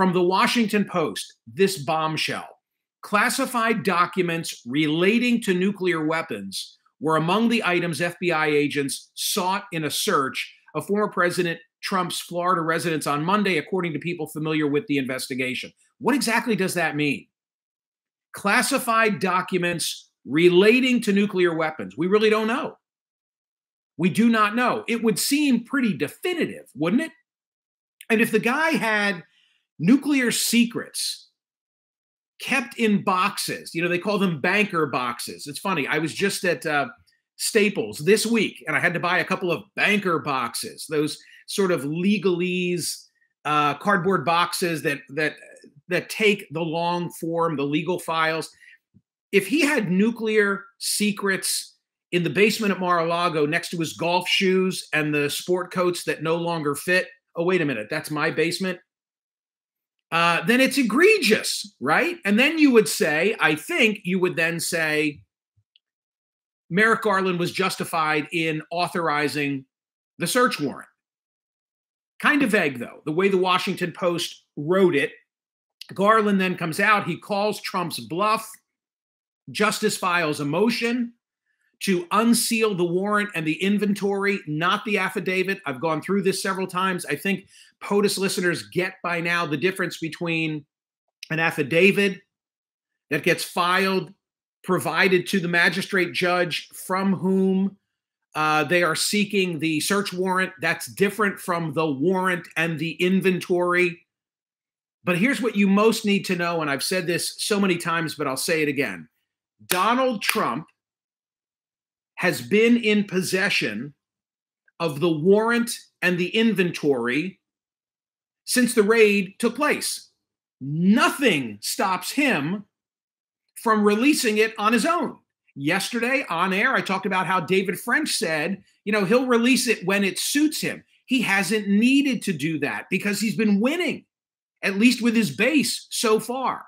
from the Washington Post, this bombshell. Classified documents relating to nuclear weapons were among the items FBI agents sought in a search of former President Trump's Florida residence on Monday, according to people familiar with the investigation. What exactly does that mean? Classified documents relating to nuclear weapons. We really don't know. We do not know. It would seem pretty definitive, wouldn't it? And if the guy had nuclear secrets kept in boxes. You know, they call them banker boxes. It's funny. I was just at uh, Staples this week and I had to buy a couple of banker boxes, those sort of legalese uh, cardboard boxes that that that take the long form, the legal files. If he had nuclear secrets in the basement at Mar-a-Lago next to his golf shoes and the sport coats that no longer fit, oh wait a minute, that's my basement uh, then it's egregious, right? And then you would say, I think you would then say, Merrick Garland was justified in authorizing the search warrant. Kind of vague, though, the way the Washington Post wrote it. Garland then comes out, he calls Trump's bluff. Justice files a motion to unseal the warrant and the inventory, not the affidavit. I've gone through this several times. I think POTUS listeners get by now the difference between an affidavit that gets filed, provided to the magistrate judge from whom uh, they are seeking the search warrant. That's different from the warrant and the inventory. But here's what you most need to know, and I've said this so many times, but I'll say it again Donald Trump has been in possession of the warrant and the inventory since the raid took place. Nothing stops him from releasing it on his own. Yesterday on air, I talked about how David French said, you know, he'll release it when it suits him. He hasn't needed to do that because he's been winning, at least with his base so far.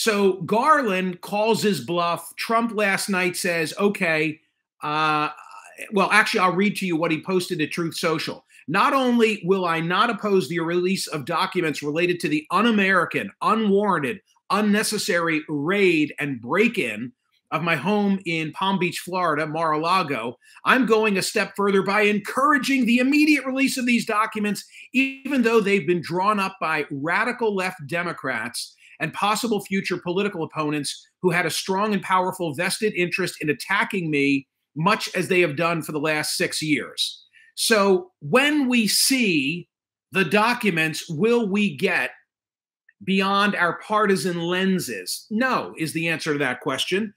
So Garland calls his bluff. Trump last night says, okay, uh, well, actually, I'll read to you what he posted to Truth Social. Not only will I not oppose the release of documents related to the un American, unwarranted, unnecessary raid and break in of my home in Palm Beach, Florida, Mar a Lago, I'm going a step further by encouraging the immediate release of these documents, even though they've been drawn up by radical left Democrats and possible future political opponents who had a strong and powerful vested interest in attacking me, much as they have done for the last six years. So when we see the documents, will we get beyond our partisan lenses? No, is the answer to that question.